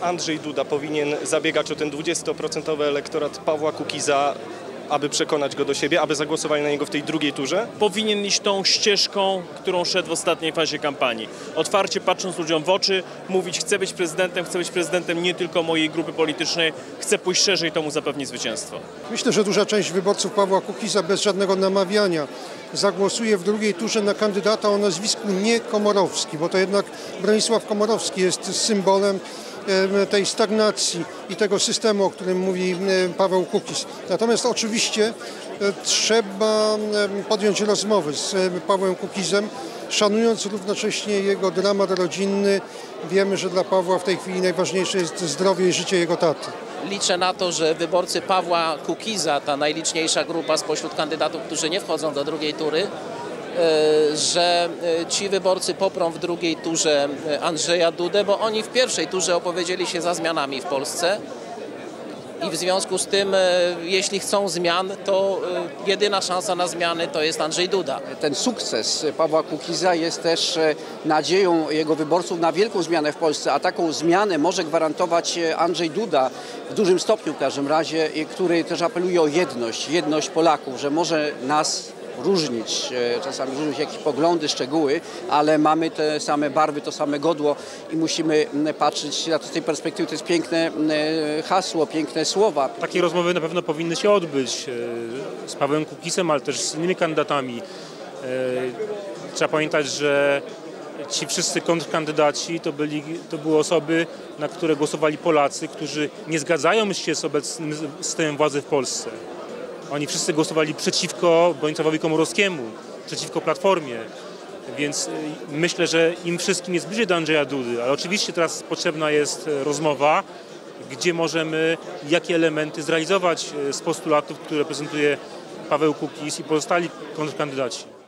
Andrzej Duda powinien zabiegać o ten 20% elektorat Pawła Kukiza, aby przekonać go do siebie, aby zagłosowali na niego w tej drugiej turze? powinien iść tą ścieżką, którą szedł w ostatniej fazie kampanii. Otwarcie patrząc ludziom w oczy, mówić chcę być prezydentem, chcę być prezydentem nie tylko mojej grupy politycznej, chcę pójść szerzej, to mu zapewni zwycięstwo. Myślę, że duża część wyborców Pawła Kukiza bez żadnego namawiania zagłosuje w drugiej turze na kandydata o nazwisku nie Komorowski, bo to jednak Bronisław Komorowski jest symbolem em, tej stagnacji i tego systemu, o którym mówi Paweł Kukiz. Natomiast oczywiście trzeba podjąć rozmowy z em, Pawłem Kukizem, szanując równocześnie jego dramat rodzinny. Wiemy, że dla Pawła w tej chwili najważniejsze jest zdrowie i życie jego taty. Liczę na to, że wyborcy Pawła Kukiza, ta najliczniejsza grupa spośród kandydatów, którzy nie wchodzą do drugiej tury, że e, ci wyborcy poprą w drugiej turze e, Andrzeja Dudę, bo oni w pierwszej turze opowiedzieli się za zmianami w Polsce. I w związku z tym, e, jeśli chcą zmian, to e, jedyna szansa na zmiany to jest Andrzej Duda. Ten sukces Pawła Kukiza jest też e, nadzieją jego wyborców na wielką zmianę w Polsce, a taką zmianę może gwarantować e, Andrzej Duda w dużym stopniu w każdym razie, który też apeluje o jedność, jedność Polaków, że może nas różnić, e, czasami różnić jakieś poglądy, szczegóły, ale mamy te same barwy, to same godło i musimy patrzeć na to z tej perspektywy. To jest piękne m, hasło, piękne słowa. Takie rozmowy na pewno powinny się odbyć e, z Pawłem Kukisem, ale też z innymi kandydatami. E, Trzeba pamiętać, że ci wszyscy kontrkandydaci to, byli, to były osoby, na które głosowali Polacy, którzy nie zgadzają się z obecnym systemem władzy w Polsce. Oni wszyscy głosowali przeciwko Bronisławowi Komorowskiemu, przeciwko Platformie. Więc y, myślę, że im wszystkim jest bliżej do Andrzeja Dudy, ale oczywiście teraz potrzebna jest e, rozmowa, gdzie możemy, jakie elementy zrealizować e, z postulatów, które prezentuje Paweł Kukiz i pozostali kontrkandydaci.